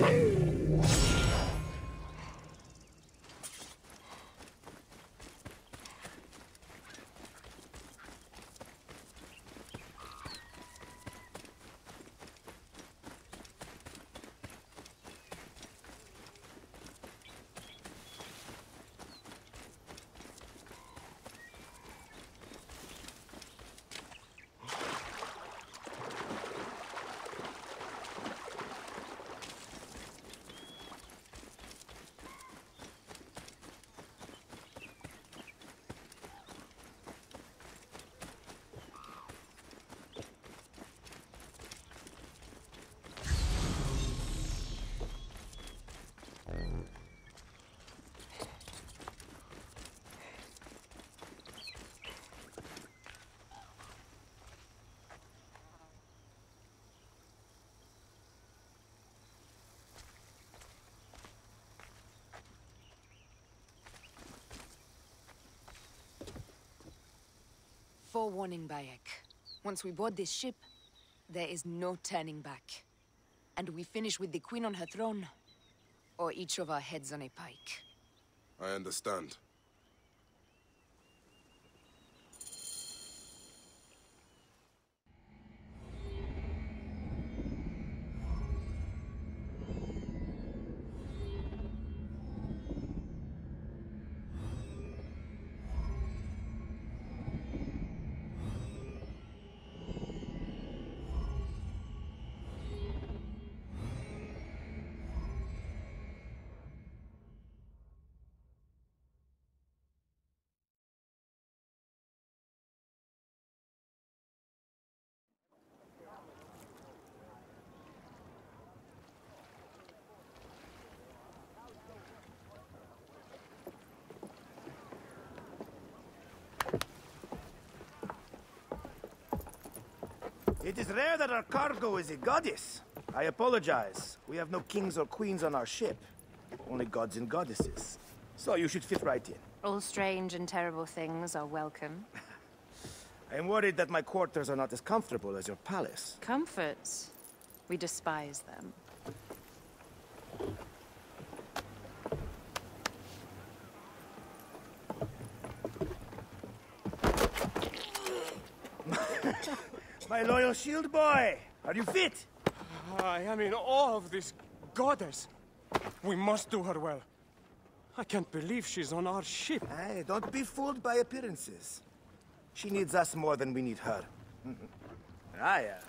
Yeah. Forewarning, Bayek. Once we board this ship, there is no turning back. And we finish with the Queen on her throne, or each of our heads on a pike. I understand. That our cargo is a goddess. I apologize. We have no kings or queens on our ship. Only gods and goddesses. So you should fit right in. All strange and terrible things are welcome. I am worried that my quarters are not as comfortable as your palace. Comforts. We despise them. My loyal shield boy! Are you fit? I am in awe of this goddess. We must do her well. I can't believe she's on our ship. Hey, don't be fooled by appearances. She needs us more than we need her. Aya.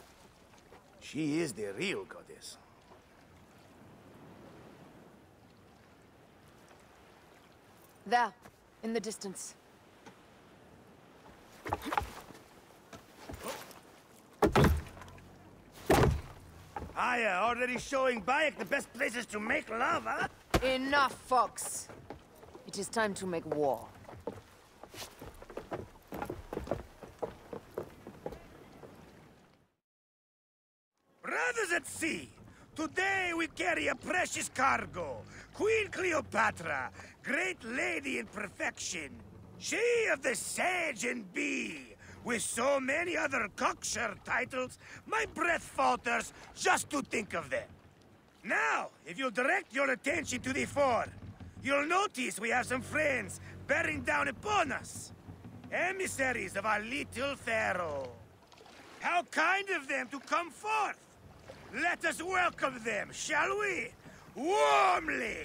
She is the real goddess. There, in the distance. Aya, already showing Bayek the best places to make love, huh? Enough, Fox. It is time to make war. Brothers at sea, today we carry a precious cargo. Queen Cleopatra, great lady in perfection. She of the Sedge and Bee. With so many other cocksure titles, my breath falters just to think of them. Now, if you'll direct your attention to the fore, you'll notice we have some friends bearing down upon us. Emissaries of our little pharaoh. How kind of them to come forth! Let us welcome them, shall we? Warmly,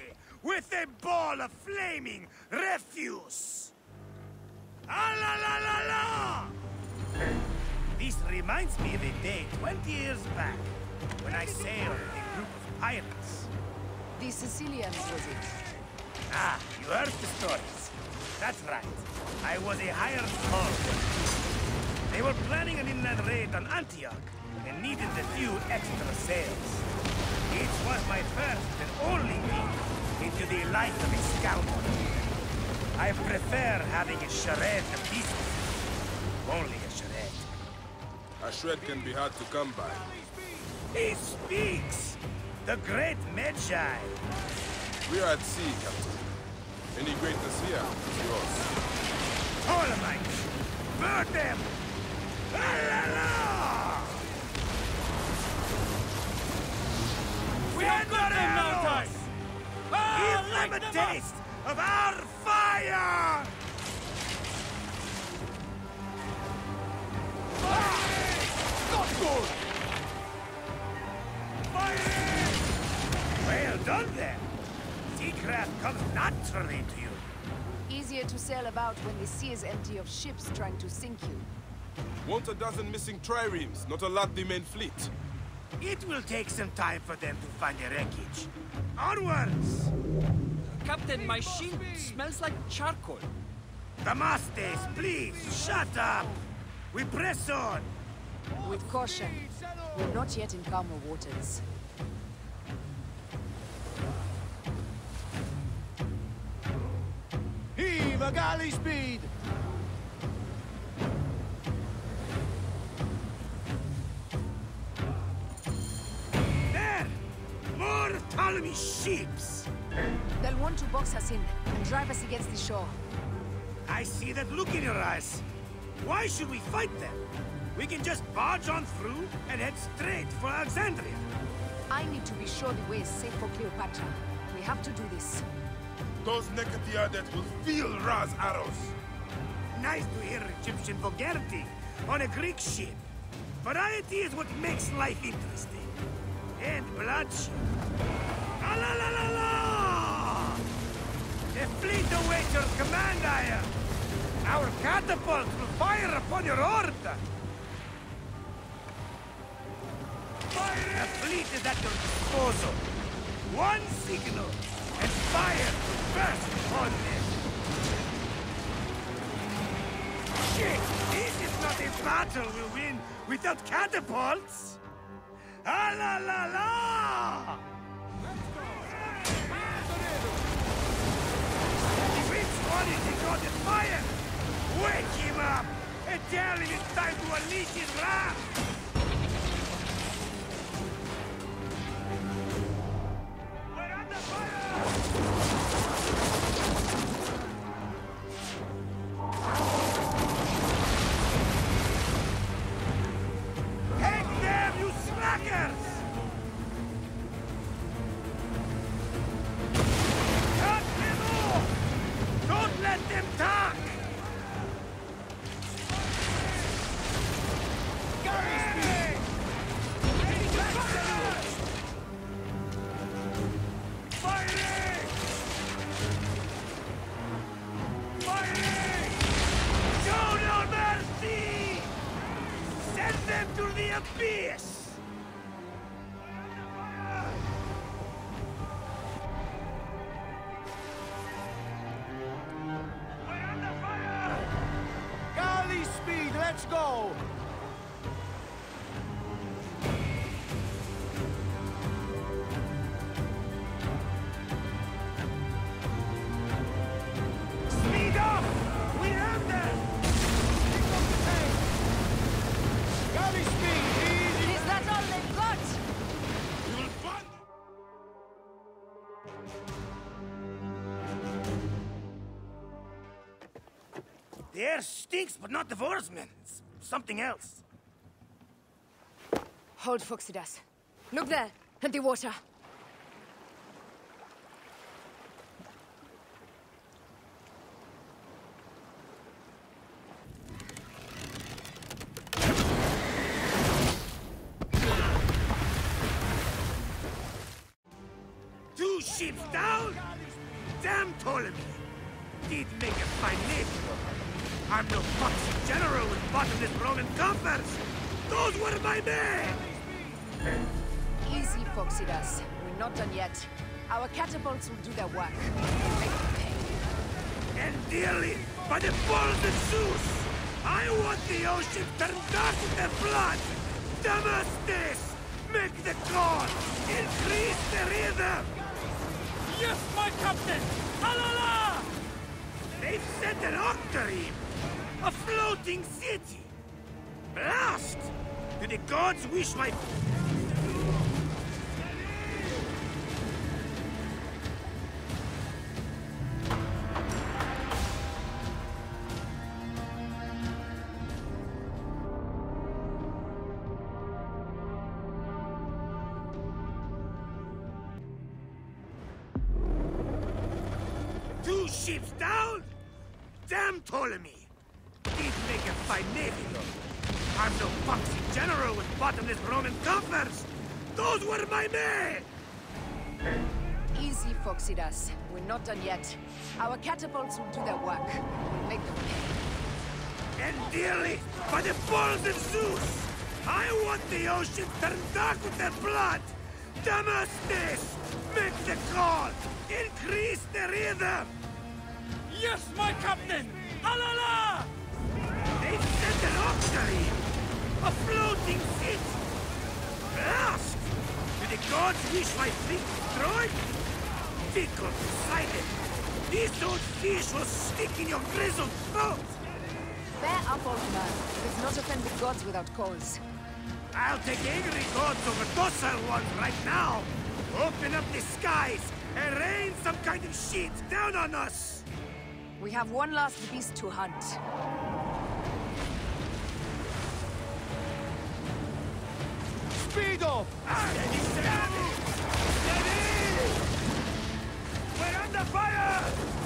with a ball of flaming refuse. Ah la la la la! This reminds me of a day 20 years back, when I sailed with a group of pirates. The Cilicians, was it? Ah, you heard the stories. That's right. I was a hired hull. They were planning an inland raid on Antioch and needed a few extra sails. It was my first and only peek into the life of a scoundrel. I prefer having a charade of pieces. Only a charade. A shred can be hard to come by. He speaks! The great Medjay! We are at sea, Captain. Any greatness here is yours. Ptolemite! Burn them! La la la! We have got them now, arrows! Ty! Ah, Give them a them taste of our fire! Not good! Well done then. Seacraft comes naturally to you. Easier to sail about when the sea is empty of ships trying to sink you. Want a dozen missing triremes, not a lot the main fleet. It will take some time for them to find the wreckage. Onwards! Captain, my shield smells like charcoal. Damastes, please, shut up! We press on! With caution. We're not yet in calmer waters. Heave a galley speed! There! More Ptolemy ships! They'll want to box us in and drive us against the shore. I see that look in your eyes. Why should we fight them? We can just barge on through and head straight for Alexandria. I need to be sure the way is safe for Cleopatra. We have to do this. Those Nekatiadet will feel Ra's arrows. Nice to hear Egyptian vulgarity on a Greek ship. Variety is what makes life interesting. And bloodshed. La la la la la! The fleet awaits your command, Aya. Our catapults will fire upon your order. The fleet is at your disposal. One signal, and fire will burst upon them. Shit! This is not a battle we win without catapults! Ah la la la! Let's go! Which one is the god of fire? Wake him up! And tell him it's time to unleash his wrath! The air stinks, but not the Vorsman. It's something else. Hold Phoxidas. Look there, at the water. Our catapults will do their work. Make them pay. And dearly, by the balls of Zeus! I want the ocean turned dark with their blood! Damastes! Make the god! Increase the rhythm! Yes, my captain! Alala! They've sent an octarine! A floating city! Blast! Do the gods wish my... Damn Ptolemy! He'd make a fine navy, though. I'm no foxy general with bottomless Roman coffers! Those were my men! Easy, Phoxidas. We're not done yet. Our catapults will do their work. We'll make them pay. And dearly, by the balls of Zeus! I want the ocean turned dark with their blood! Damastes! Make the call! Increase the rhythm! Yes, my captain! Alala! They sent an octarine! A floating ship! Blast! Do the gods wish my fleet destroyed? Fickle decided! This old fish will stick in your grizzled throat! Bear up, old man. Let's not offend the gods without cause. I'll take angry gods over docile ones right now! Open up the skies and rain some kind of shit down on us! We have one last beast to hunt. Speed up! Steady, steady! Steady! We're under fire!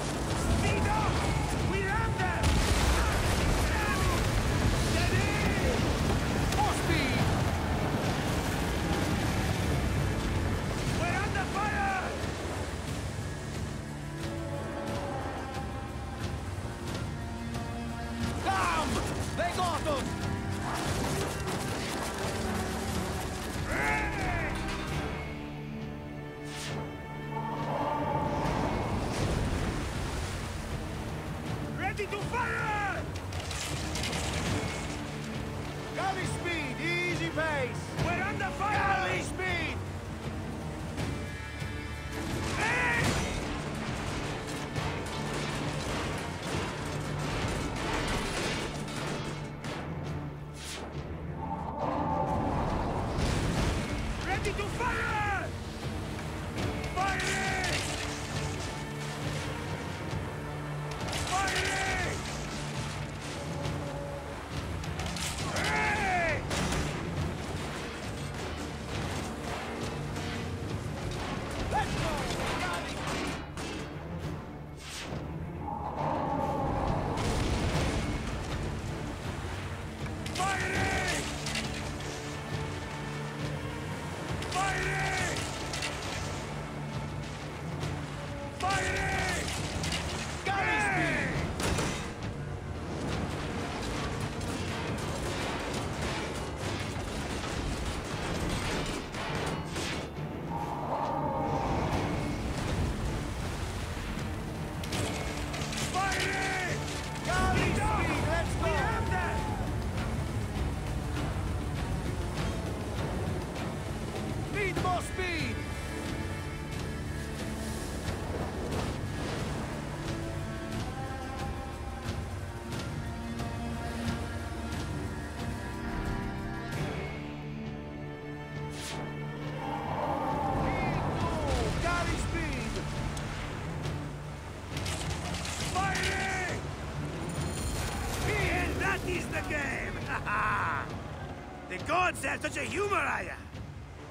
Gods have such a humor, Aya!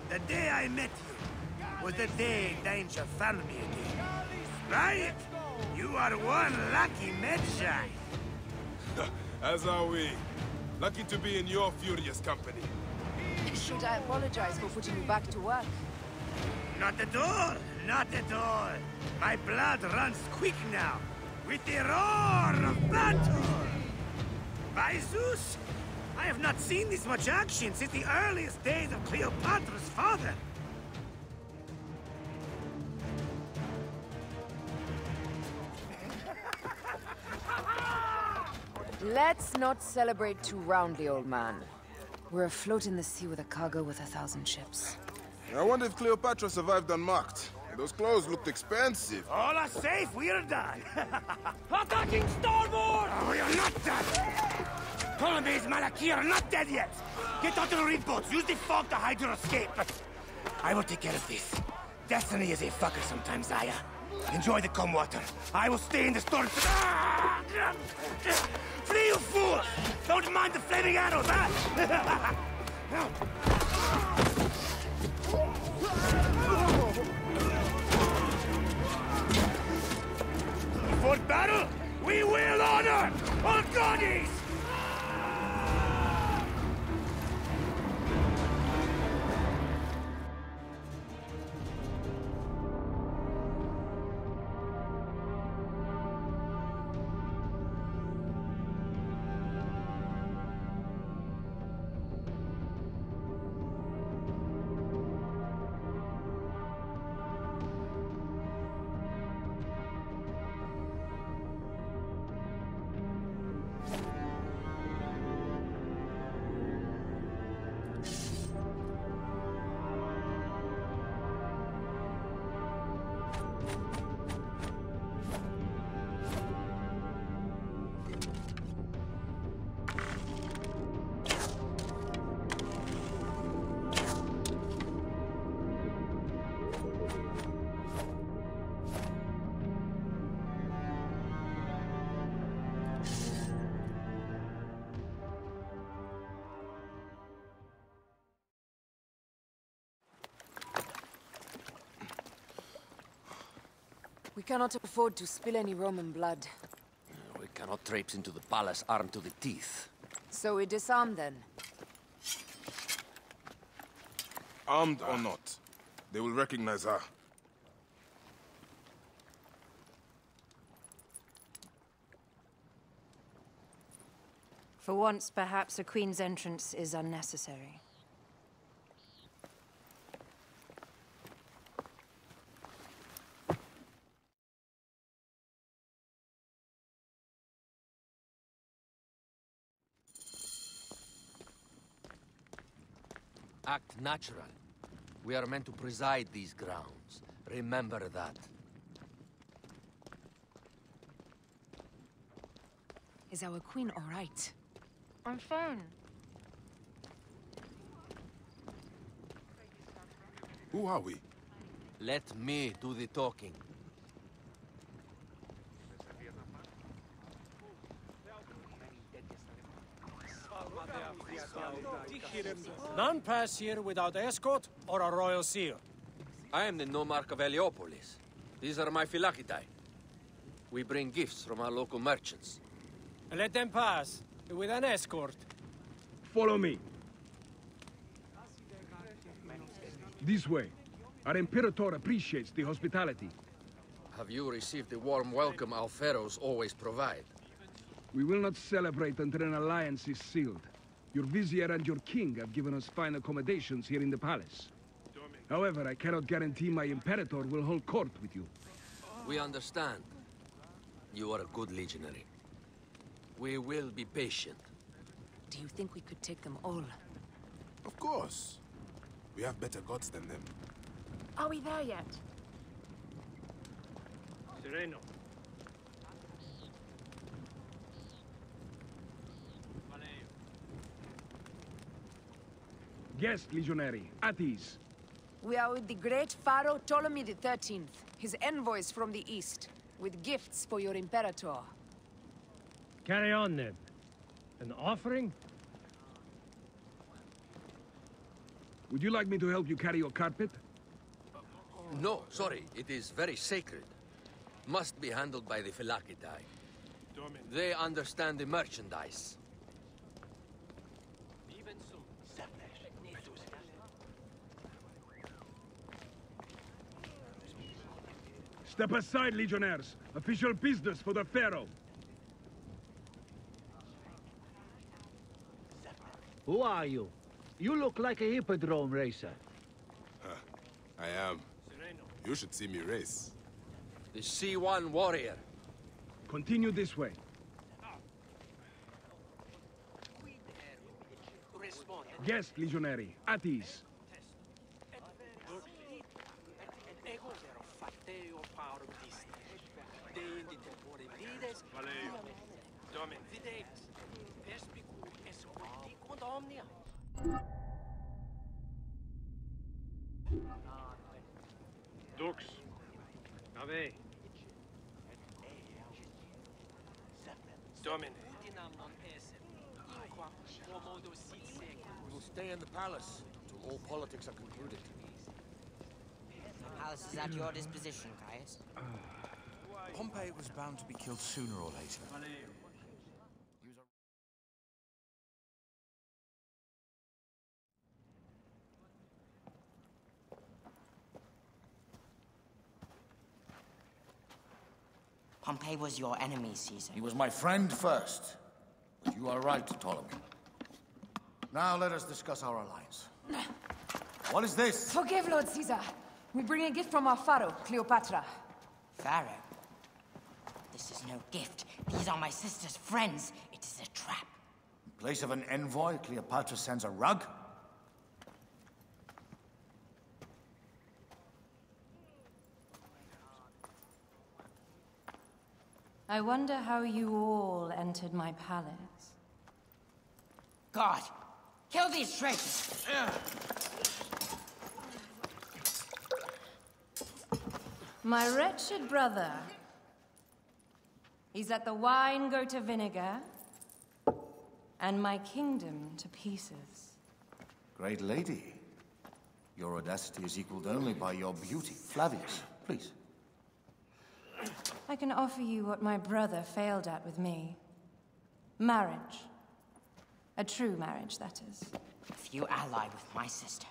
The day I met you was the day danger found me again. Right? You are one lucky Medjay. As are we. Lucky to be in your furious company. Should I apologize for putting you back to work? Not at all! Not at all! My blood runs quick now, with the roar of battle! By Zeus! I have not seen this much action since the earliest days of Cleopatra's father! Let's not celebrate too roundly, old man. We're afloat in the sea with a cargo with a thousand ships. I wonder if Cleopatra survived unmarked. Those clothes looked expensive. All are safe, we're done! Attacking starboard! oh, you're not done! Ptolemy's Malaki are not dead yet! Get onto the reef boats, use the fog to hide your escape! I will take care of this. Destiny is a fucker sometimes, Aya. Enjoy the calm water. I will stay in the storm. Flee, you fools! Don't mind the flaming arrows, huh? battle, we will honor our goddess! Cannot afford to spill any Roman blood. We cannot traipse into the palace armed to the teeth. So we disarm then. Armed or not, they will recognize her. For once, perhaps a queen's entrance is unnecessary. Act natural. We are meant to preside these grounds. Remember that. Is our queen all right? I'm fine. Who are we? Let me do the talking. None pass here without escort or a royal seal. I am the Nomarch of Heliopolis. These are my Phylakitae. We bring gifts from our local merchants. Let them pass with an escort. Follow me. This way. Our Imperator appreciates the hospitality. Have you received the warm welcome our pharaohs always provide? We will not celebrate until an alliance is sealed. Your vizier and your king have given us fine accommodations here in the palace. However, I cannot guarantee my Imperator will hold court with you. We understand. You are a good legionary. We will be patient. Do you think we could take them all? Of course. We have better gods than them. Are we there yet? Sereno. Guest legionary, at ease. We are with the great Pharaoh Ptolemy XIII, his envoys from the east, with gifts for your Imperator. Carry on then. An offering? Would you like me to help you carry your carpet? No, sorry. It is very sacred. Must be handled by the Phylakitae. They understand the merchandise. Step aside, legionnaires. Official business for the Pharaoh. Who are you? You look like a hippodrome racer. I am. You should see me race. The C1 warrior. Continue this way. Guest legionary, at ease. Dux. Ave. Domine. We will stay in the palace until all politics are concluded. The palace is at your disposition, Caius. Pompey was bound to be killed sooner or later. Pompey was your enemy, Caesar. He was my friend first. But you are right, Ptolemy. Now let us discuss our alliance. What is this? Forgive, Lord Caesar. We bring a gift from our pharaoh, Cleopatra. Pharaoh? This is no gift. These are my sister's friends. It is a trap. In place of an envoy, Cleopatra sends a rug? I wonder how you all entered my palace. God, kill these traitors! My wretched brother. He's let the wine go to vinegar, and my kingdom to pieces. Great lady. Your audacity is equaled only by your beauty. Flavius, please. I can offer you what my brother failed at with me. Marriage. A true marriage, that is. If you ally with my sister,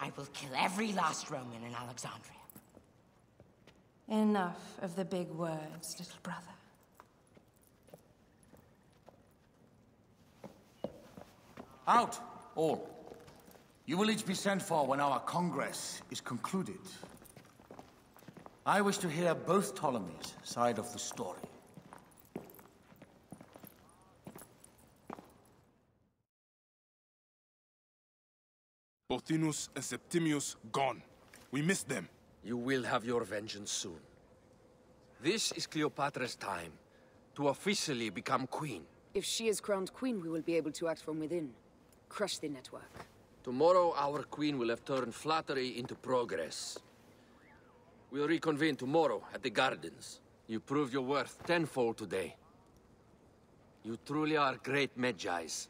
I will kill every last Roman in Alexandria. Enough of the big words, little brother. Out, all. You will each be sent for when our Congress is concluded. I wish to hear both Ptolemy's side of the story. Pothinus and Septimius gone. We missed them. You will have your vengeance soon. This is Cleopatra's time to officially become queen. If she is crowned queen, we will be able to act from within. Crush the network. Tomorrow, our queen will have turned flattery into progress. We'll reconvene tomorrow at the gardens. You proved your worth tenfold today. You truly are great Medjays.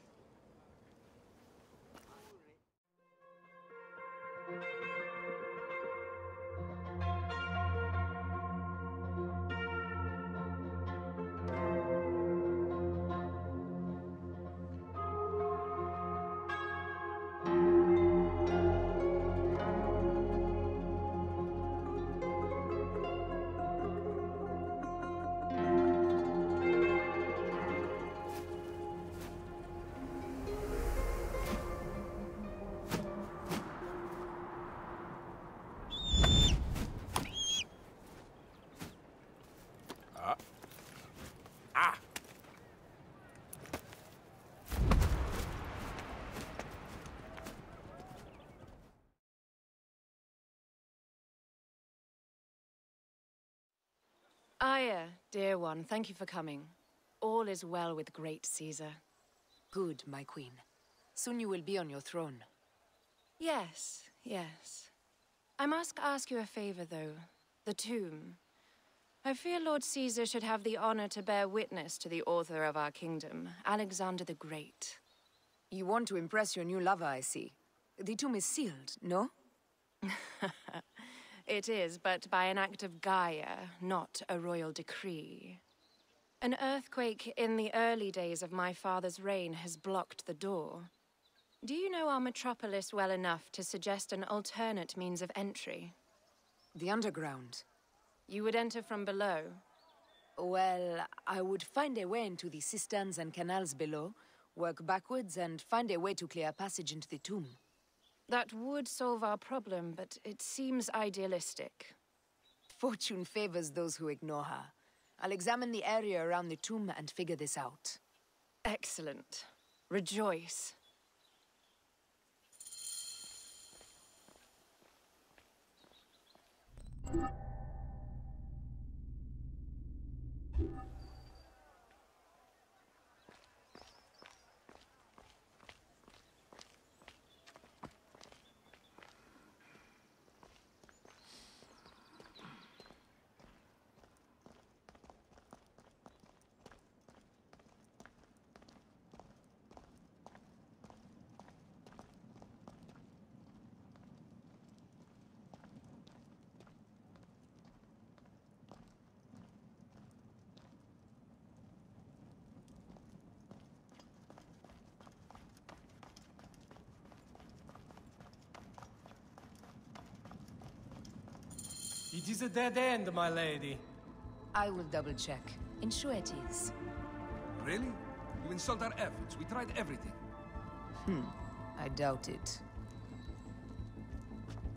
Aya, dear one, thank you for coming. All is well with great Caesar. Good, my queen. Soon you will be on your throne. Yes, yes. I must ask you a favor, though. The tomb. I fear Lord Caesar should have the honor to bear witness to the author of our kingdom, Alexander the Great. You want to impress your new lover, I see. The tomb is sealed, no? It is, but by an act of Gaia, not a royal decree. An earthquake in the early days of my father's reign has blocked the door. Do you know our metropolis well enough to suggest an alternate means of entry? The underground. You would enter from below? Well, I would find a way into the cisterns and canals below, work backwards, and find a way to clear a passage into the tomb. That would solve our problem, but it seems idealistic. Fortune favors those who ignore her. I'll examine the area around the tomb and figure this out. Excellent. Rejoice. Is a dead end, my lady. I will double check. Ensure it is. Really? You insult our efforts. We tried everything. Hmm. I doubt it.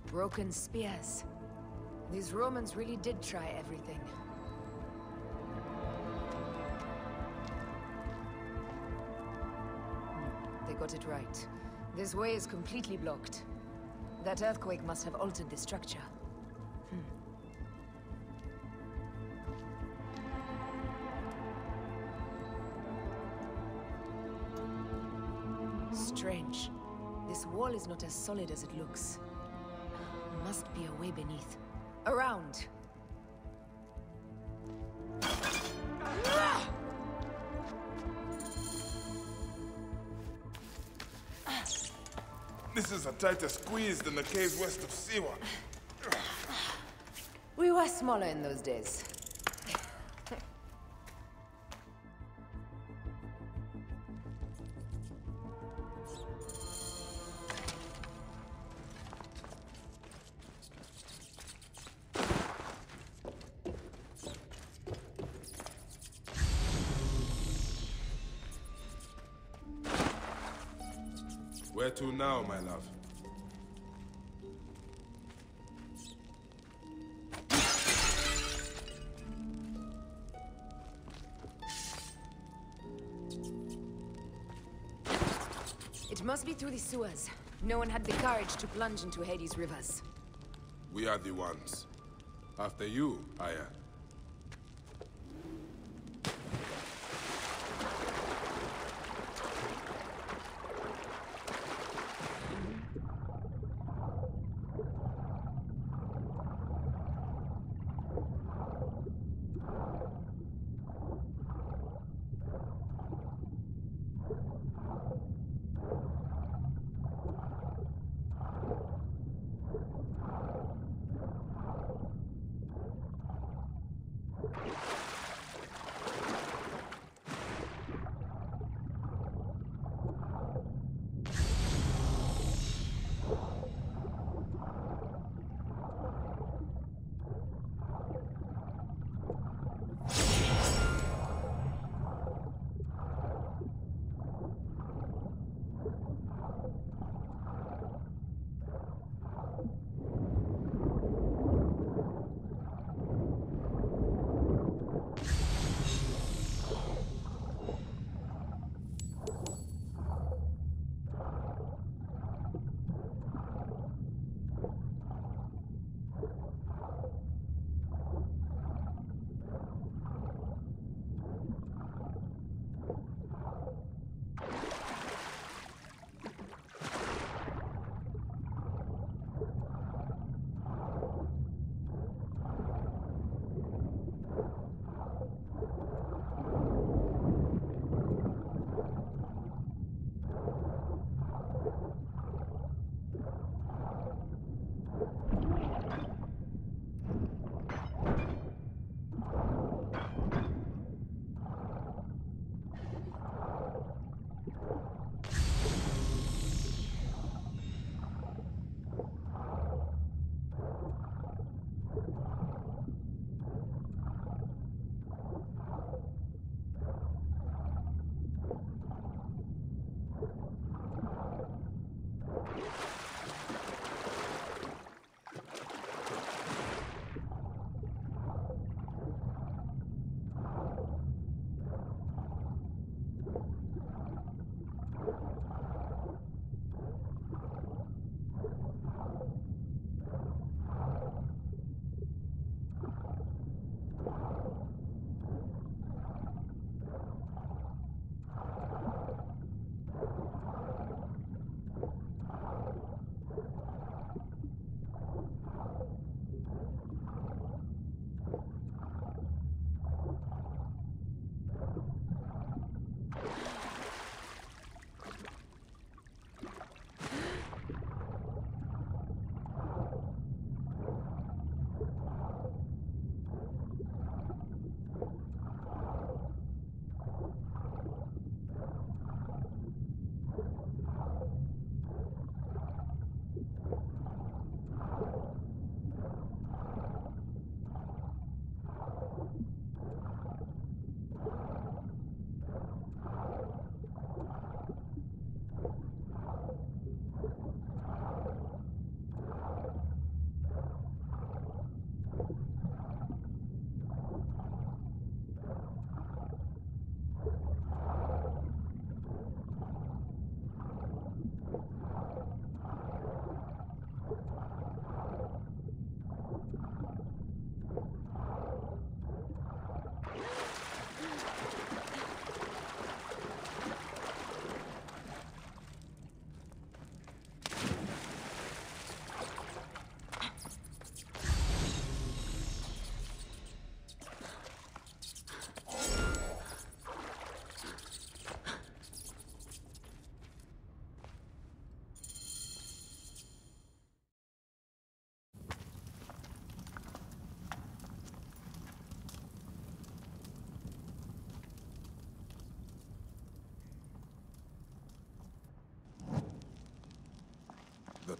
Broken spears. These Romans really did try everything. Hmm, They got it right. This way is completely blocked. That earthquake must have altered the structure. Strange. This wall is not as solid as it looks. Must be a way beneath. Around! This is a tighter squeeze than the caves west of Siwa. We were smaller in those days. Sewers. No one had the courage to plunge into Hades' rivers. We are the ones. After you, Aya.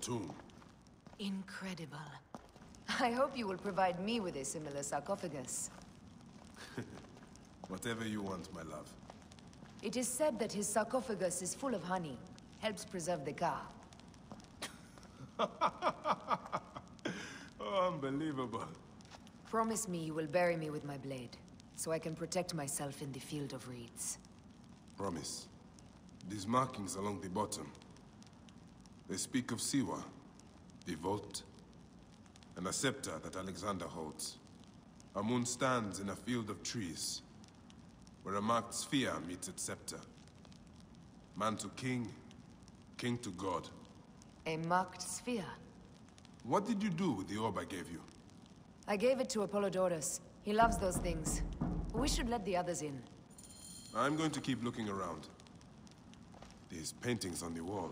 Tomb. Incredible. I hope you will provide me with a similar sarcophagus. Whatever you want, my love. It is said that his sarcophagus is full of honey. Helps preserve the car. oh, unbelievable. Promise me you will bury me with my blade, so I can protect myself in the field of reeds. Promise. These markings along the bottom. They speak of Siwa, the vault, and a scepter that Alexander holds. A moon stands in a field of trees, where a marked sphere meets its scepter. Man to king, king to god. A marked sphere? What did you do with the orb I gave you? I gave it to Apollodorus. He loves those things. We should let the others in. I'm going to keep looking around. These paintings on the wall.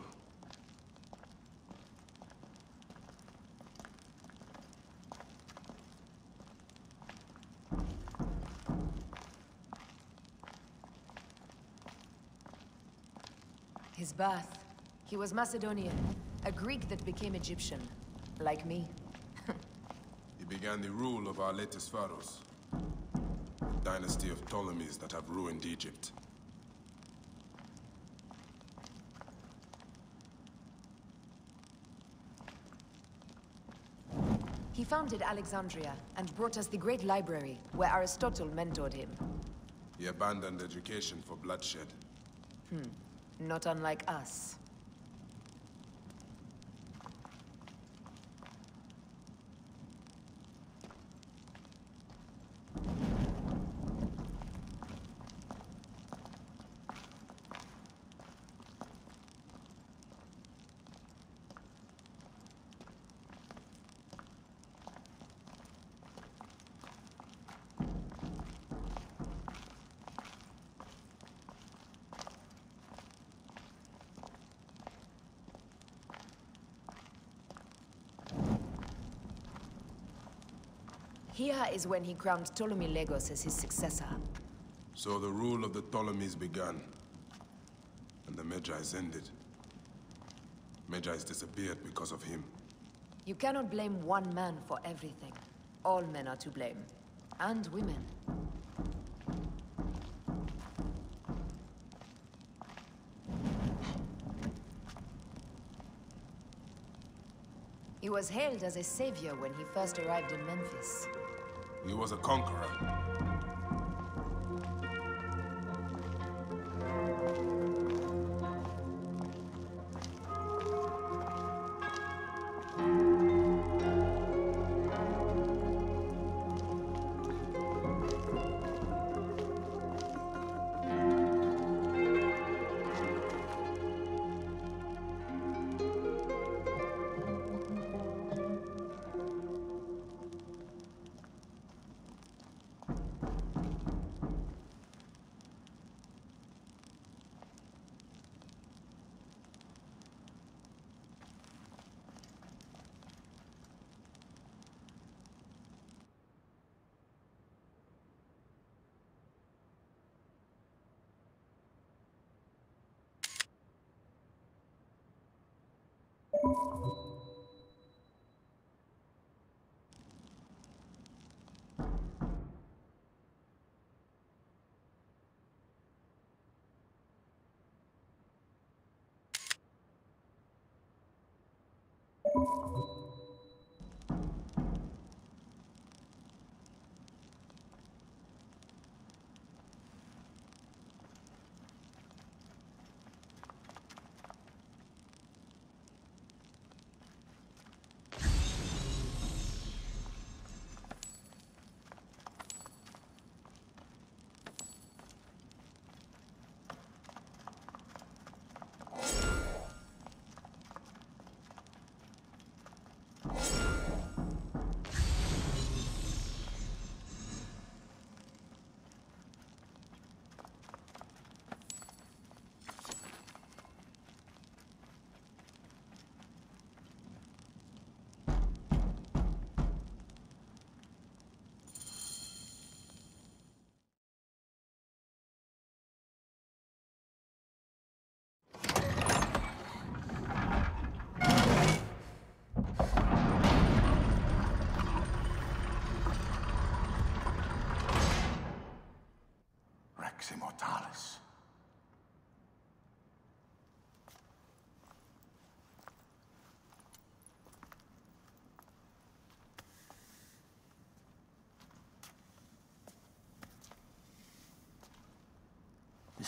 His birth. He was Macedonian. A Greek that became Egyptian. Like me. he began the rule of our latest pharaohs. The dynasty of Ptolemies that have ruined Egypt. He founded Alexandria and brought us the great library, where Aristotle mentored him. He abandoned education for bloodshed. Hmm. Not unlike us. Here is when he crowned Ptolemy Lagos as his successor. So the rule of the Ptolemies began. And the Magi's ended. Magi's disappeared because of him. You cannot blame one man for everything. All men are to blame. And women. He was hailed as a savior when he first arrived in Memphis. He was a conqueror.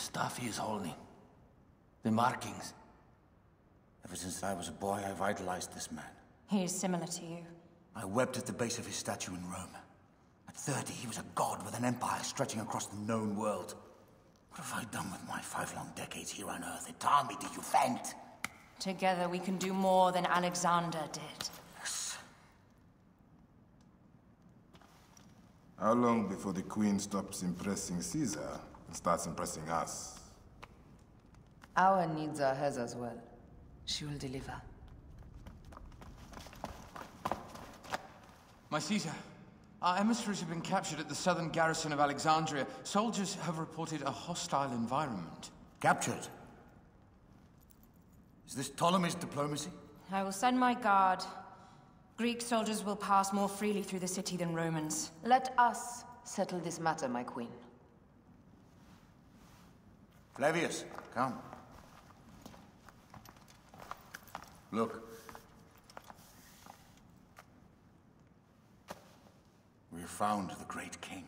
Stuff he is holding. The markings. Ever since I was a boy, I've idolized this man. He is similar to you. I wept at the base of his statue in Rome. At 30, he was a god with an empire stretching across the known world. What have I done with my five long decades here on Earth? It army to defend. Together we can do more than Alexander did. Yes. How long before the Queen stops impressing Caesar and starts impressing us? Our needs are hers as well. She will deliver. My Caesar, our emissaries have been captured at the southern garrison of Alexandria. Soldiers have reported a hostile environment. Captured? Is this Ptolemy's diplomacy? I will send my guard. Greek soldiers will pass more freely through the city than Romans. Let us settle this matter, my queen. Flavius, come. Look. We have found the great king.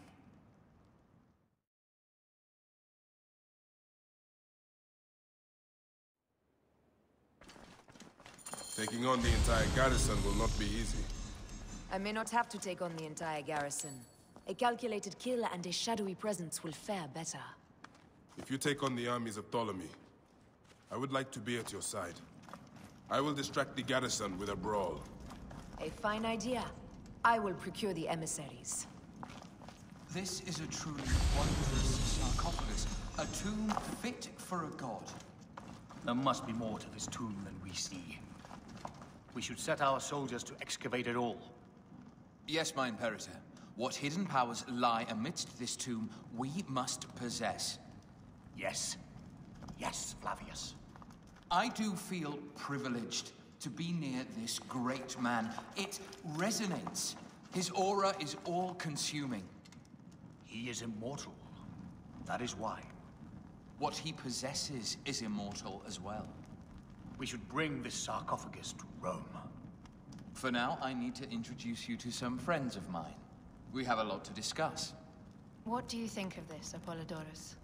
Taking on the entire garrison will not be easy. I may not have to take on the entire garrison. A calculated kill and a shadowy presence will fare better. If you take on the armies of Ptolemy, I would like to be at your side. I will distract the garrison with a brawl. A fine idea. I will procure the emissaries. This is a truly wondrous sarcophagus. A tomb fit for a god. There must be more to this tomb than we see. We should set our soldiers to excavate it all. Yes, my Imperator. What hidden powers lie amidst this tomb, we must possess. Yes. Yes, Flavius. I do feel privileged to be near this great man. It resonates. His aura is all-consuming. He is immortal. That is why. What he possesses is immortal as well. We should bring this sarcophagus to Rome. For now, I need to introduce you to some friends of mine. We have a lot to discuss. What do you think of this, Apollodorus?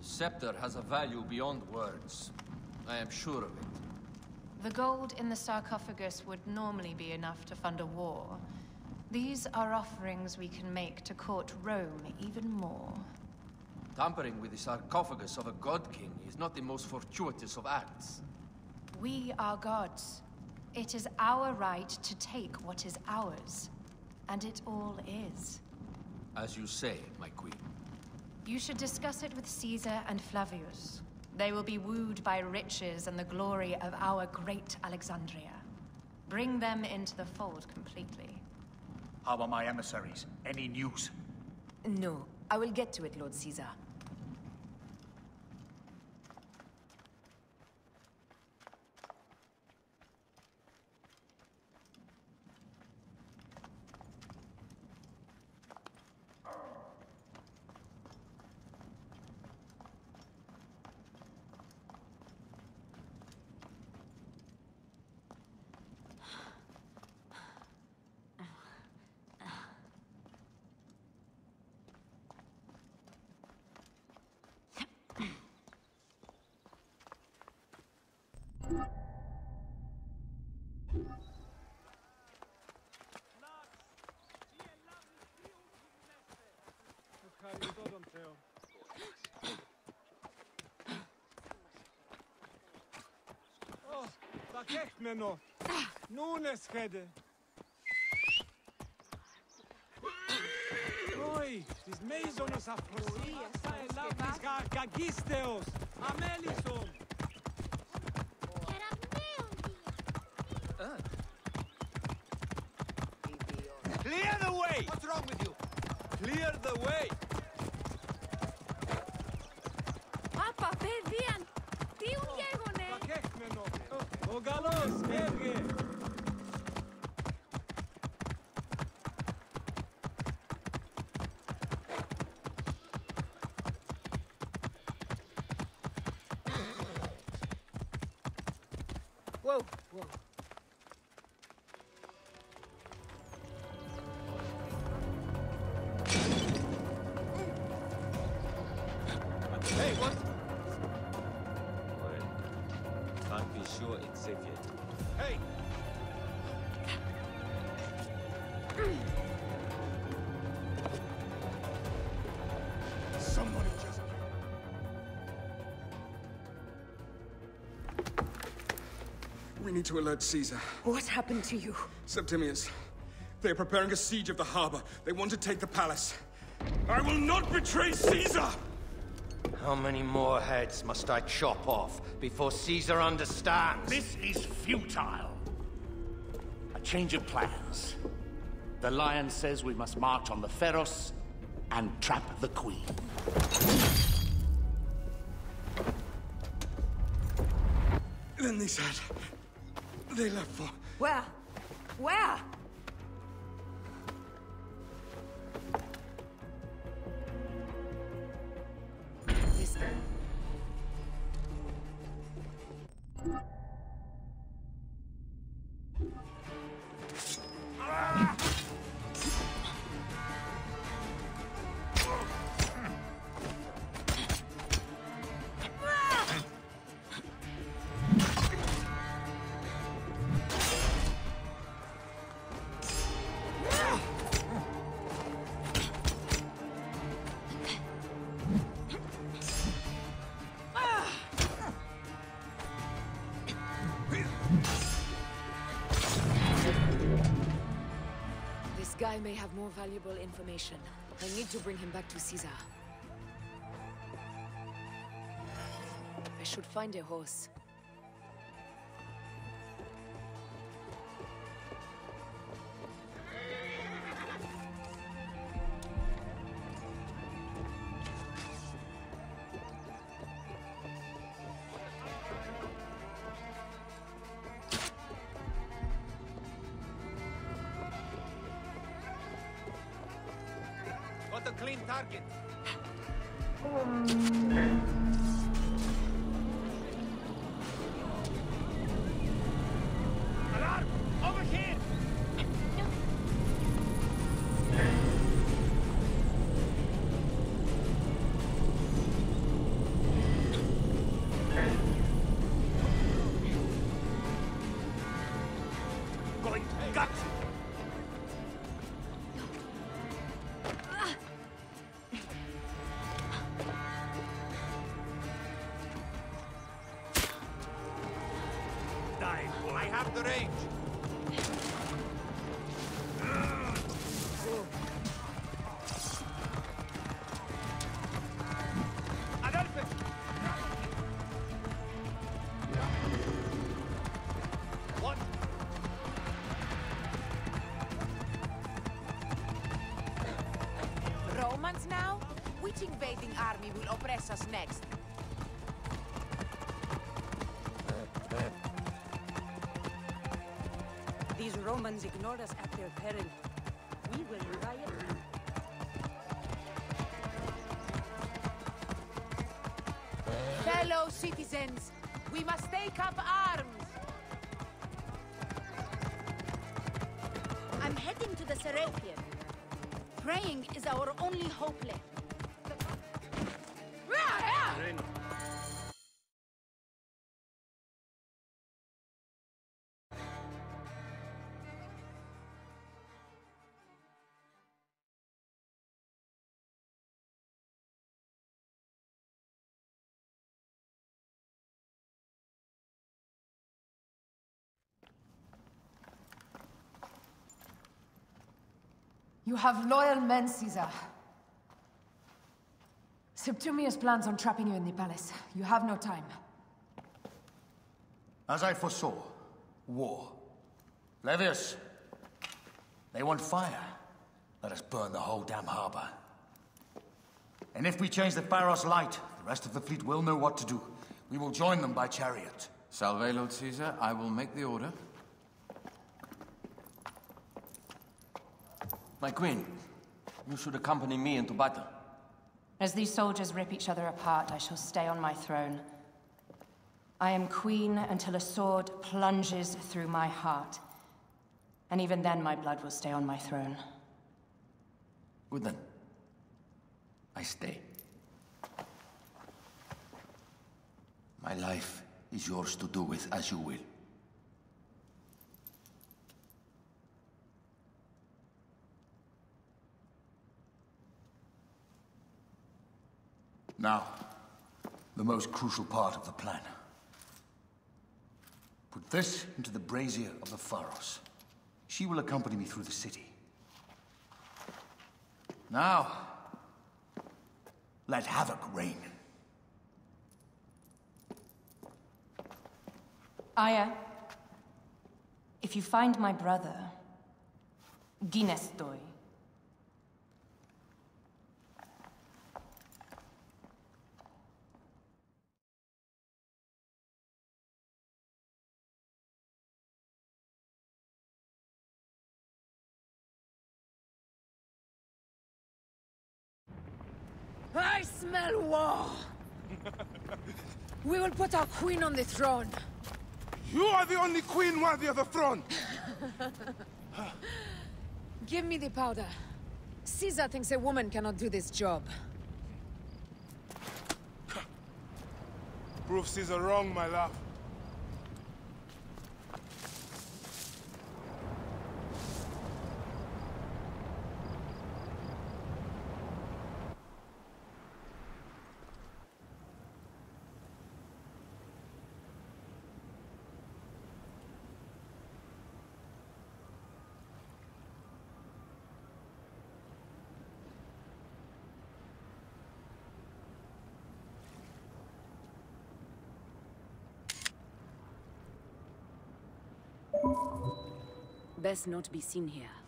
The scepter has a value beyond words. I am sure of it. The gold in the sarcophagus would normally be enough to fund a war. These are offerings we can make to court Rome even more. Tampering with the sarcophagus of a god king is not the most fortuitous of acts. We are gods. It is our right to take what is ours. And it all is. As you say, my queen. You should discuss it with Caesar and Flavius. They will be wooed by riches and the glory of our great Alexandria. Bring them into the fold completely. How are my emissaries? Any news? No, I will get to it, Lord Caesar. Φτιάχνενο. Νούνες χέντε. Ρόι, της μέιζονος αφροσίας, τα ελάβης γαρκαγίστεος, αμέλισσον. We need to alert Caesar. What happened to you? Septimius. They're preparing a siege of the harbor. They want to take the palace. I will not betray Caesar! How many more heads must I chop off before Caesar understands? This is futile. A change of plans. The Lion says we must march on the Pharos and trap the Queen. Then they said... They left for... Where? Where? Guy may have more valuable information. I need to bring him back to Caesar. I should find a horse. Us next? These Romans ignore us at their peril. We will riot. Fellow citizens, we must take up arms. I'm heading to the Serapeum. Praying is our only hope left. You have loyal men, Caesar. Septimius plans on trapping you in the palace. You have no time. As I foresaw, war. Levius, they want fire. Let us burn the whole damn harbor. And if we change the Pharos light, the rest of the fleet will know what to do. We will join them by chariot. Salve, Lord Caesar. I will make the order. My queen, you should accompany me into battle. As these soldiers rip each other apart, I shall stay on my throne. I am queen until a sword plunges through my heart. And even then, my blood will stay on my throne. Good then. I stay. My life is yours to do with as you will. Now, the most crucial part of the plan. Put this into the brazier of the Pharos. She will accompany me through the city. Now, let havoc reign. Aya, if you find my brother, Ginestoy, I smell war! we will put our queen on the throne. You are the only queen worthy of the throne! Give me the powder. Caesar thinks a woman cannot do this job. Prove Caesar wrong, my love. Best not be seen here.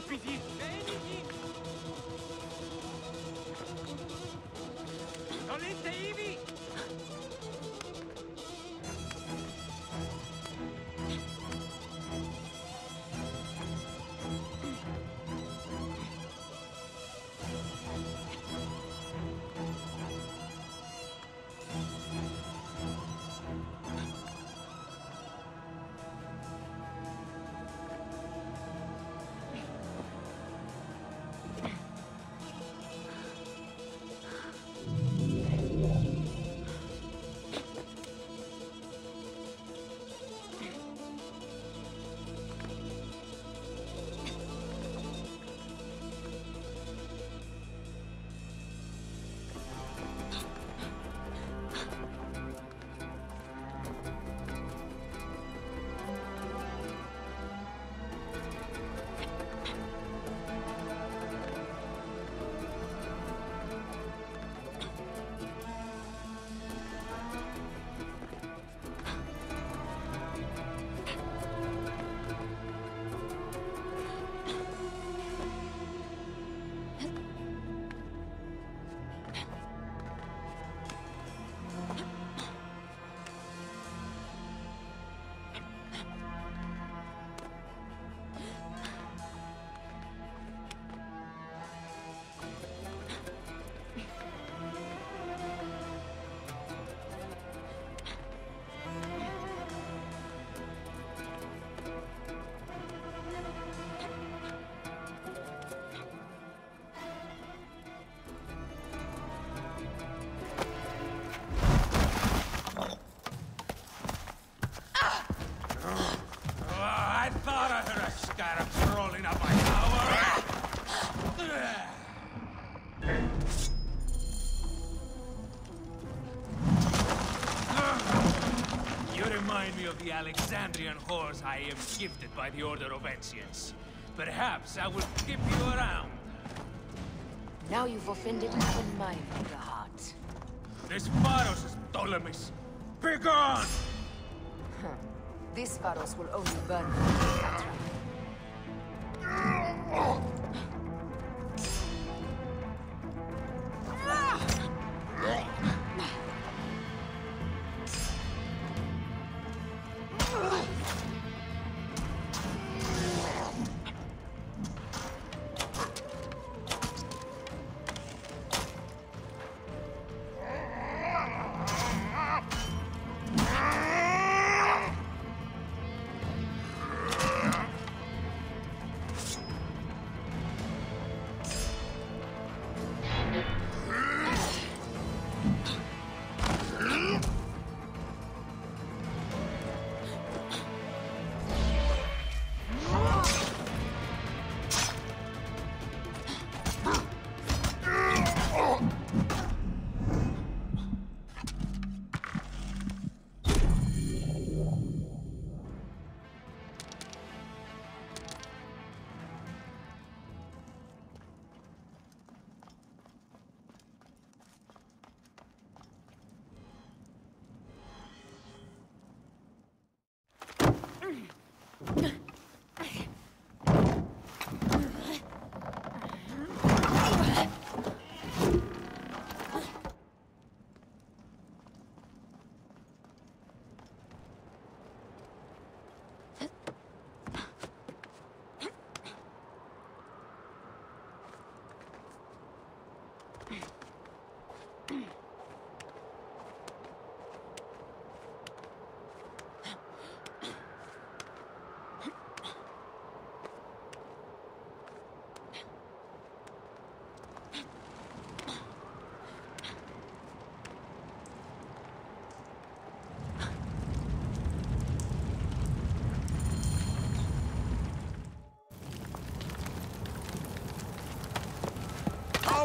Distanze, I thought I heard a scarab crawling up my tower. You remind me of the Alexandrian horse I am gifted by the Order of Ancients. Perhaps I will keep you around. Now you've offended even my tender heart. This Pharos is Ptolemy's. Begone! Huh. This Pharos will only burn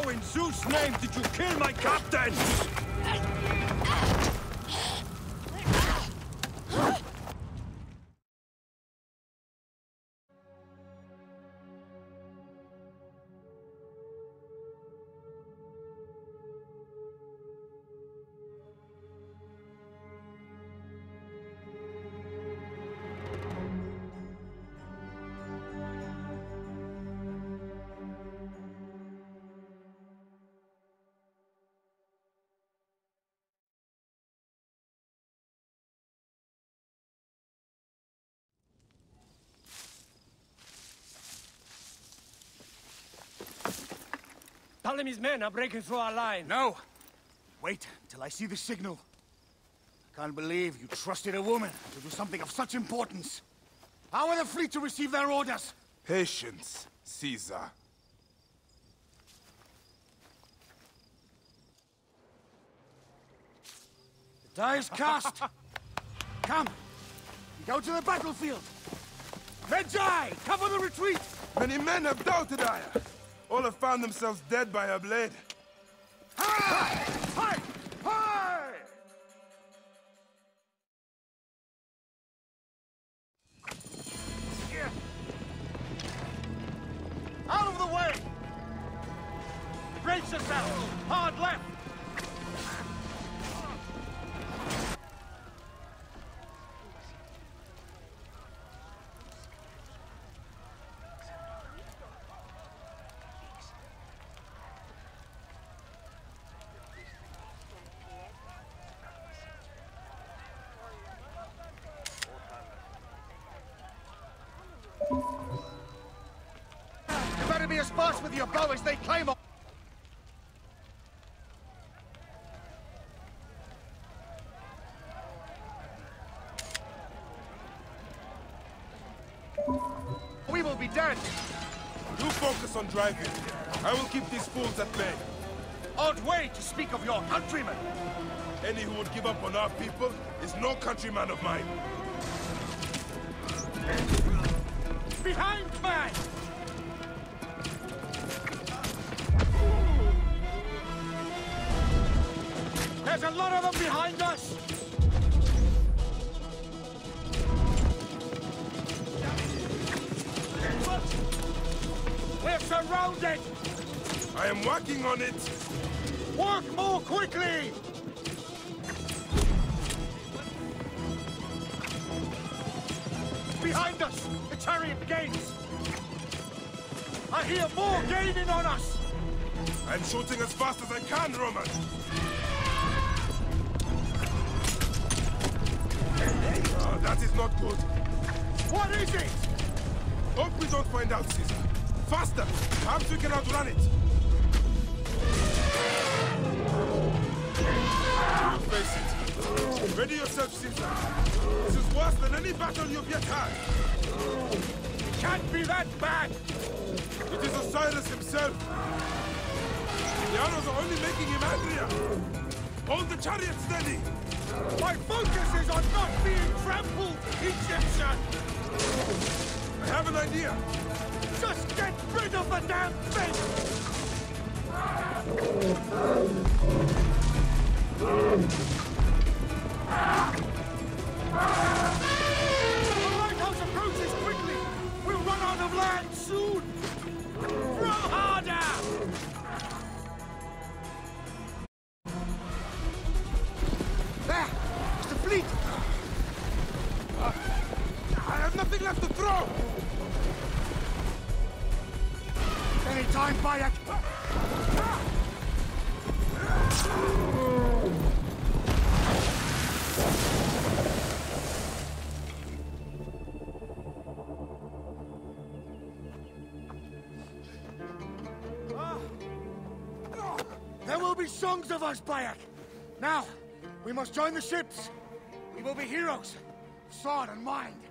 How in Zeus' name did you kill my captain? Ptolemy's men are breaking through our line. No! Wait until I see the signal. I can't believe you trusted a woman to do something of such importance. How are the fleet to receive their orders? Patience, Caesar. The die is cast. Come, go to the battlefield. Medjay, cover the retreat. Many men have doubted Aya. All have found themselves dead by her blade. Your bow as they claim on. We will be dead. You focus on driving. I will keep these fools at bay. Odd way to speak of your countrymen. Any who would give up on our people is no countryman of mine. Behind me! There's a lot of them behind us! We're surrounded! I am working on it! Work more quickly! Behind us! The chariot gates! I hear more gaining on us! I'm shooting as fast as I can, Roman! That is not good. What is it? Hope we don't find out, Caesar. Faster! Perhaps we can outrun it! Face it. Ready yourself, Caesar. This is worse than any battle you've yet had. It can't be that bad! It is Osiris himself. The arrows are only making him angrier. Hold the chariot steady. My focus is on not being trampled, Egyptian! I have an idea. Just get rid of the damn thing! Us, Bayek! Now, we must join the ships! We will be heroes! Sword and mind!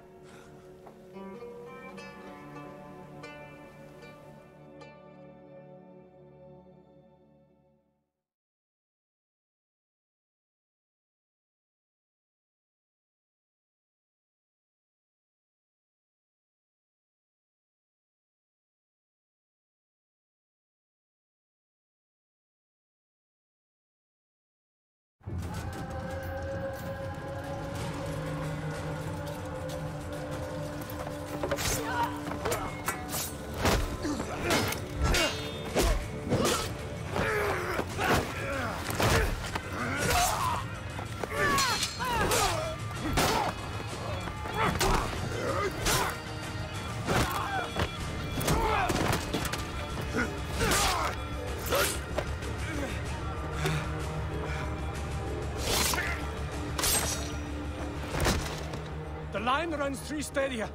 Runs three stadia.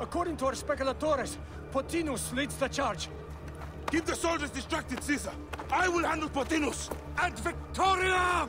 According to our speculatores, Pothinus leads the charge. Keep the soldiers distracted, Caesar. I will handle Pothinus. And Victoria!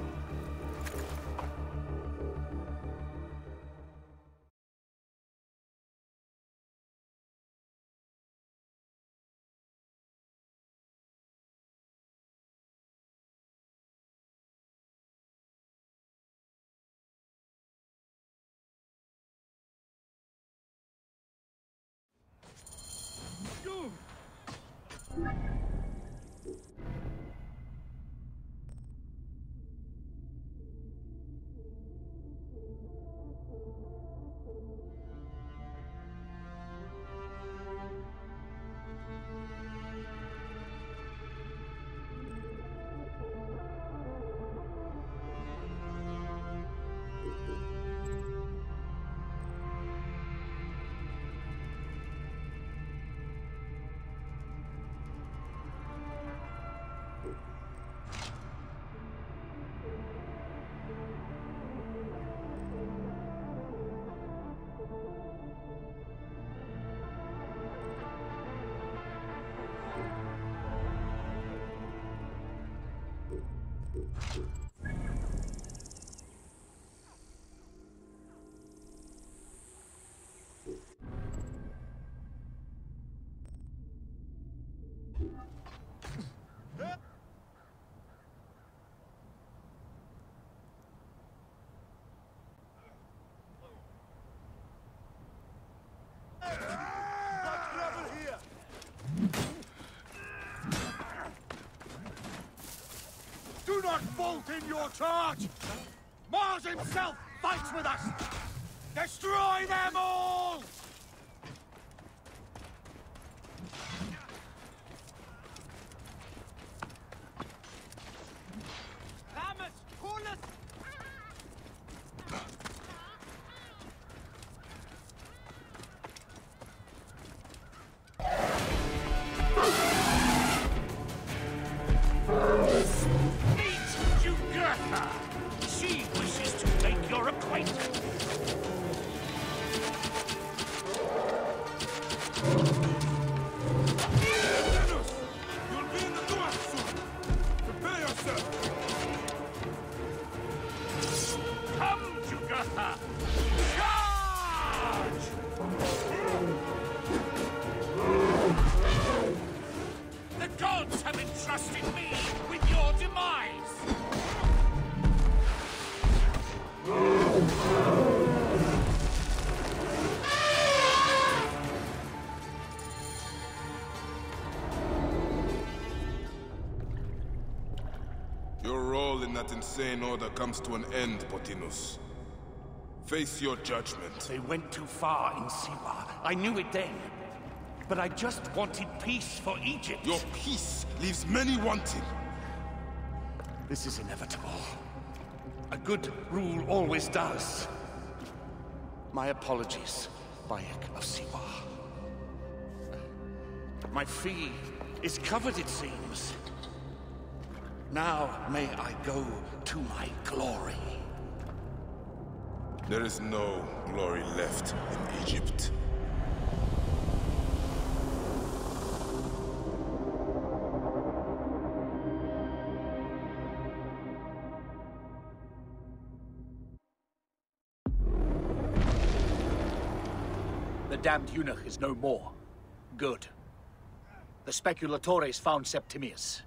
Fault in your charge! Mars himself fights with us! Destroy them all! In that insane order comes to an end, Pothinus. Face your judgment. They went too far in Siwa. I knew it then. But I just wanted peace for Egypt. Your peace leaves many wanting. This is inevitable. A good rule always does. My apologies, Bayek of Siwa. My fee is covered, it seems. Now may I go to my glory. There is no glory left in Egypt. The damned eunuch is no more. Good. The speculatores found Septimius.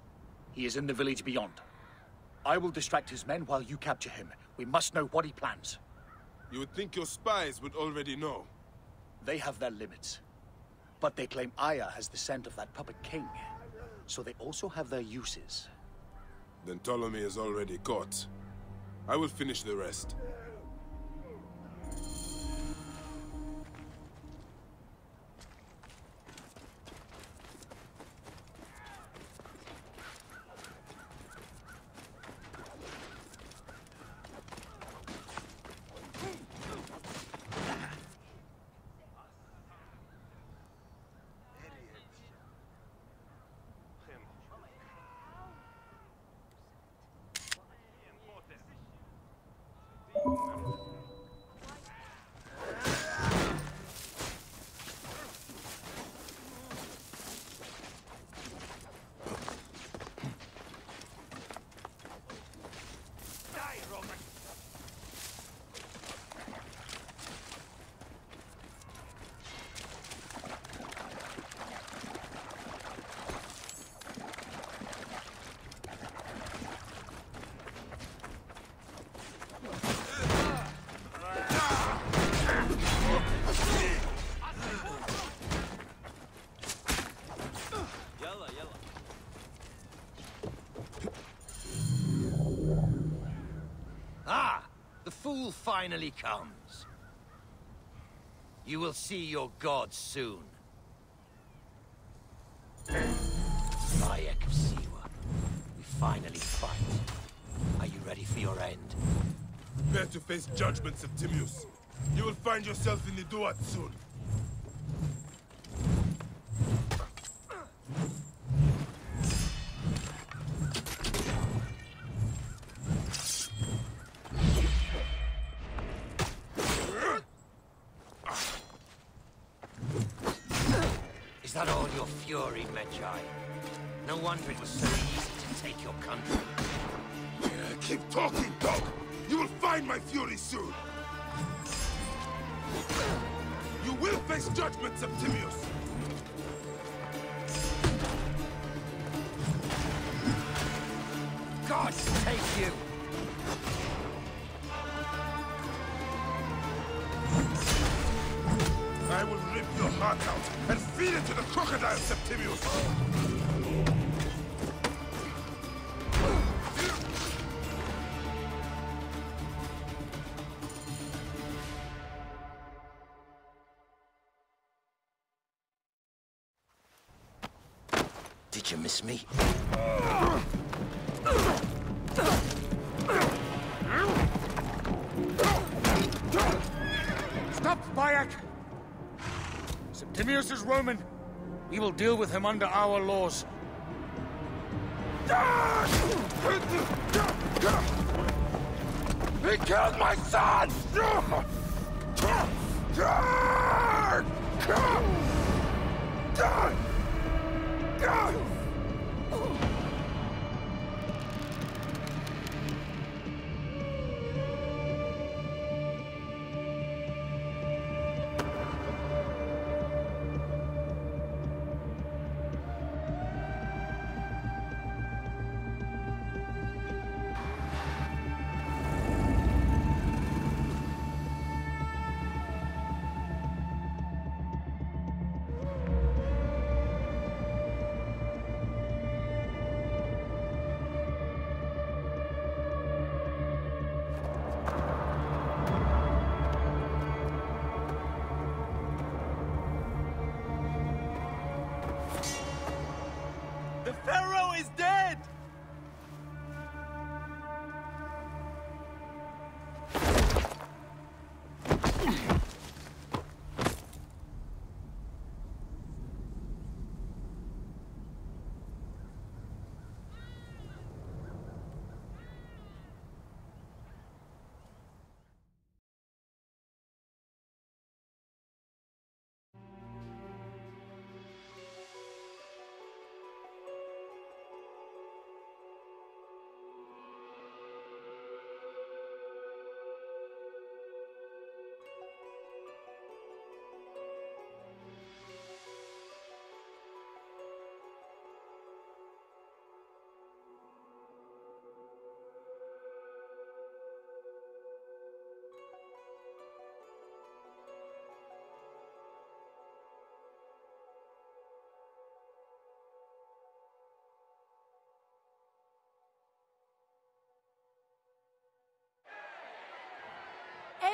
He is in the village beyond. I will distract his men while you capture him. We must know what he plans. You would think your spies would already know. They have their limits. But they claim Aya has the scent of that puppet king. So they also have their uses. Then Ptolemy is already caught. I will finish the rest. Die, Roman! Yalla, yalla. Ah! The fool finally comes. You will see your gods soon. Bayek of Siwa. We finally fight. Are you ready for your end? Prepare to face judgment, Septimius. You will find yourself in the Duat soon. Gods take you! I will rip your heart out and feed it to the crocodile, Septimius! Deal under our laws. He killed my son!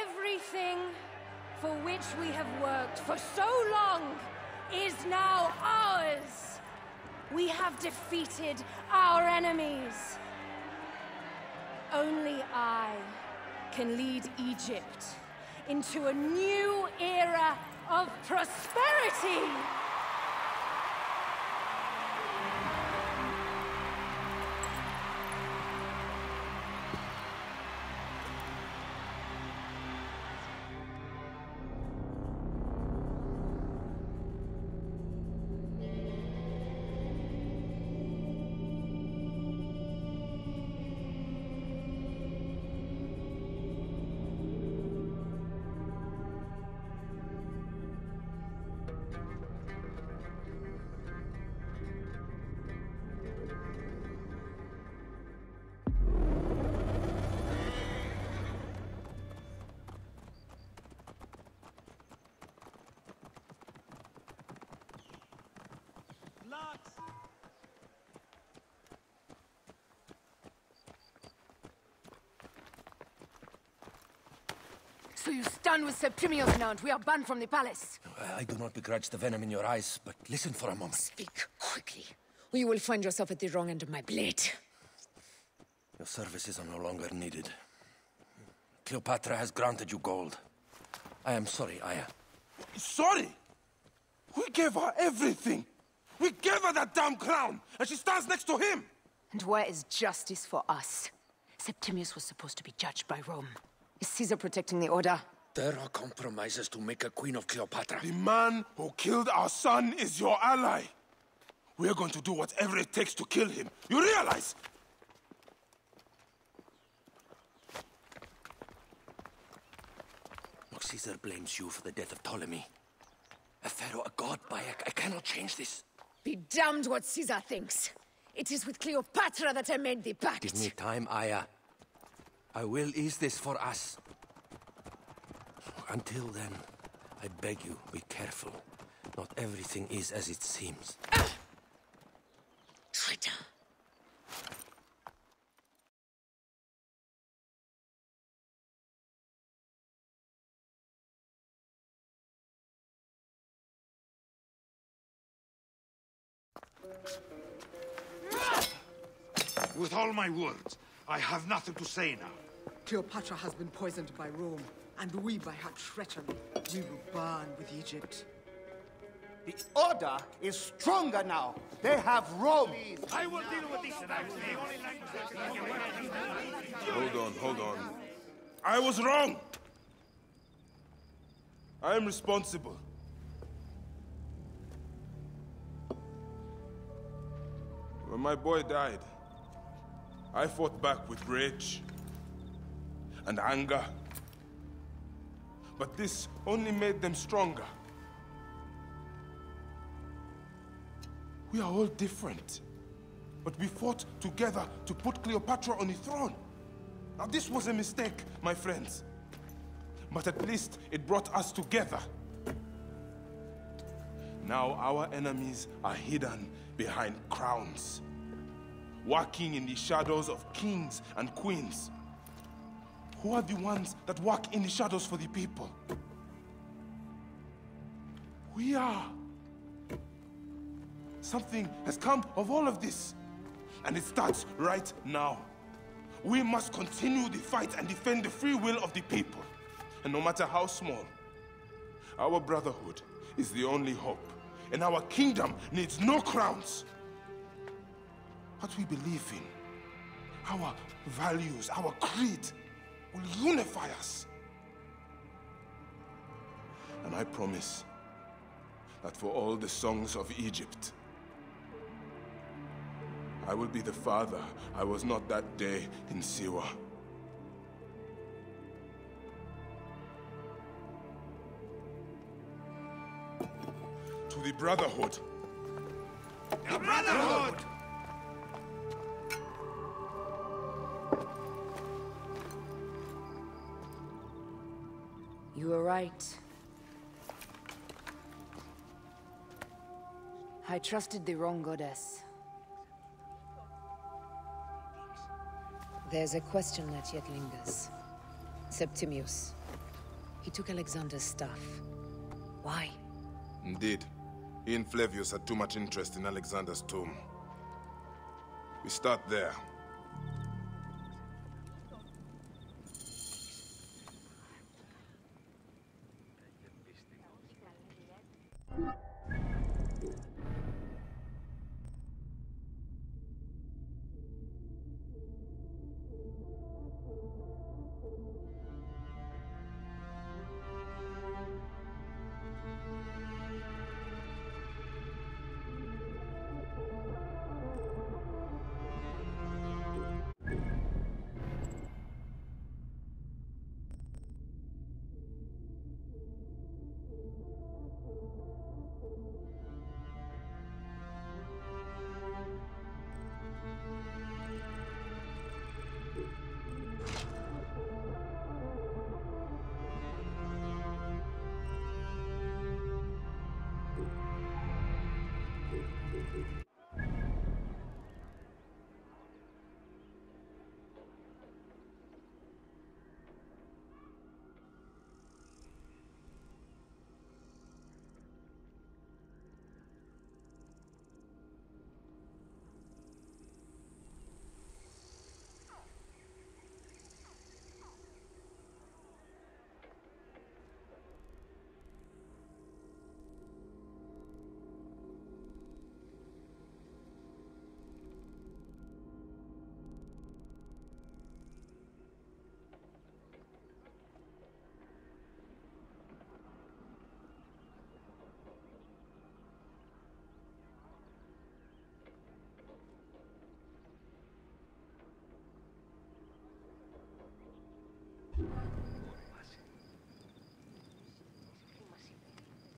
Everything for which we have worked for so long is now ours. We have defeated our enemies. Only I can lead Egypt into a new era of prosperity. So you stand with Septimius now, and we are banned from the palace. I do not begrudge the venom in your eyes, but listen for a moment. Speak quickly, or you will find yourself at the wrong end of my blade. Your services are no longer needed. Cleopatra has granted you gold. I am sorry, Aya. Sorry? We gave her everything. We gave her that damn crown, and she stands next to him. And where is justice for us? Septimius was supposed to be judged by Rome. Is Caesar protecting the Order? There are compromises to make a queen of Cleopatra. The man who killed our son is your ally. We're going to do whatever it takes to kill him. You realize? Look, Caesar blames you for the death of Ptolemy. A pharaoh, a god, Bayek. I cannot change this. Be damned what Caesar thinks. It is with Cleopatra that I made the pact. Give me time, Aya. I will ease this for us. Until then, I beg you, be careful. Not everything is as it seems. Traitor. With all my words, I have nothing to say now. Cleopatra has been poisoned by Rome, and we by her treachery. We will burn with Egypt. The Order is stronger now. They have Rome. I will deal with this Hold on, hold on. I was wrong! I am responsible. When my boy died, I fought back with rage and anger. But this only made them stronger. We are all different. But we fought together to put Cleopatra on the throne. Now this was a mistake, my friends. But at least it brought us together. Now our enemies are hidden behind crowns, walking in the shadows of kings and queens. Who are the ones that walk in the shadows for the people? We are. Something has come of all of this, and it starts right now. We must continue the fight and defend the free will of the people. And no matter how small, our brotherhood is the only hope. And our kingdom needs no crowns. What we believe in, our values, our creed, will unify us. And I promise that for all the songs of Egypt, I will be the father I was not that day in Siwa. To the Brotherhood. The Brotherhood! You were right. I trusted the wrong goddess. There's a question that yet lingers. Septimius. He took Alexander's stuff. Why? Indeed. He and Flavius had too much interest in Alexander's tomb. We start there.